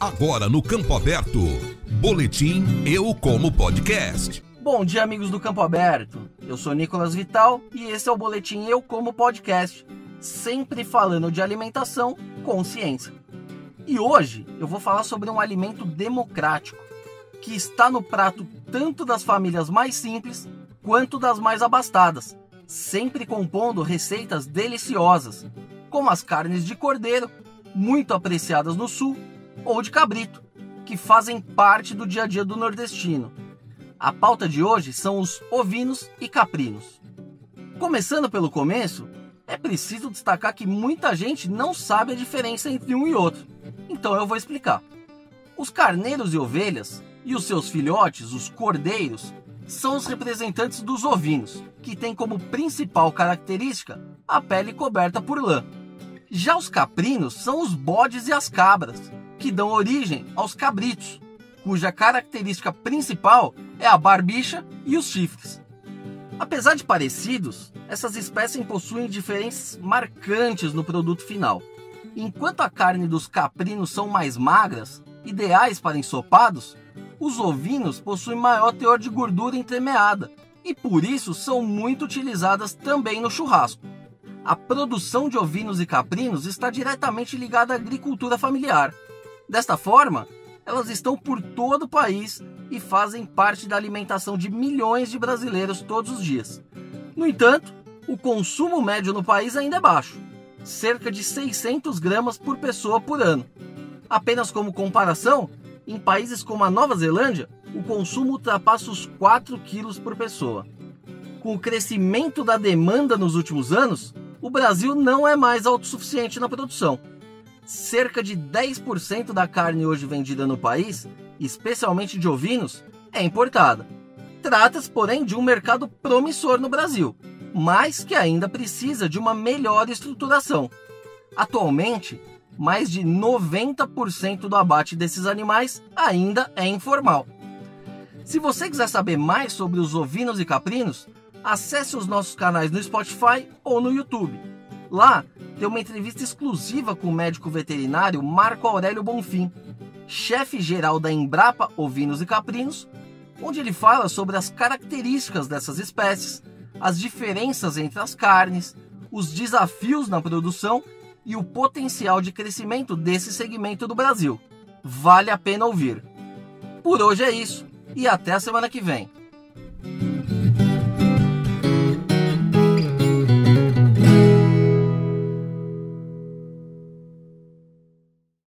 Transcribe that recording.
Agora no Campo Aberto, Boletim Eu Como Podcast. Bom dia, amigos do Campo Aberto. Eu sou Nicolas Vital e esse é o Boletim Eu Como Podcast, sempre falando de alimentação com ciência. E hoje eu vou falar sobre um alimento democrático que está no prato tanto das famílias mais simples quanto das mais abastadas, sempre compondo receitas deliciosas, como as carnes de cordeiro, muito apreciadas no sul, ou de cabrito, que fazem parte do dia a dia do nordestino. A pauta de hoje são os ovinos e caprinos. Começando pelo começo, é preciso destacar que muita gente não sabe a diferença entre um e outro. Então eu vou explicar. Os carneiros e ovelhas e os seus filhotes, os cordeiros, são os representantes dos ovinos, que têm como principal característica a pele coberta por lã. Já os caprinos são os bodes e as cabras, que dão origem aos cabritos, cuja característica principal é a barbicha e os chifres. Apesar de parecidos, essas espécies possuem diferenças marcantes no produto final. Enquanto a carne dos caprinos são mais magras, ideais para ensopados, os ovinos possuem maior teor de gordura entremeada e por isso são muito utilizadas também no churrasco. A produção de ovinos e caprinos está diretamente ligada à agricultura familiar, Desta forma, elas estão por todo o país e fazem parte da alimentação de milhões de brasileiros todos os dias. No entanto, o consumo médio no país ainda é baixo, cerca de 600 gramas por pessoa por ano. Apenas como comparação, em países como a Nova Zelândia, o consumo ultrapassa os 4 quilos por pessoa. Com o crescimento da demanda nos últimos anos, o Brasil não é mais autossuficiente na produção cerca de 10% da carne hoje vendida no país, especialmente de ovinos, é importada. Trata-se, porém, de um mercado promissor no Brasil, mas que ainda precisa de uma melhor estruturação. Atualmente, mais de 90% do abate desses animais ainda é informal. Se você quiser saber mais sobre os ovinos e caprinos, acesse os nossos canais no Spotify ou no YouTube. Lá tem uma entrevista exclusiva com o médico veterinário Marco Aurélio Bonfim, chefe geral da Embrapa Ovinos e Caprinos, onde ele fala sobre as características dessas espécies, as diferenças entre as carnes, os desafios na produção e o potencial de crescimento desse segmento do Brasil. Vale a pena ouvir. Por hoje é isso e até a semana que vem.